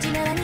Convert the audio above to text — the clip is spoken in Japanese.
道なら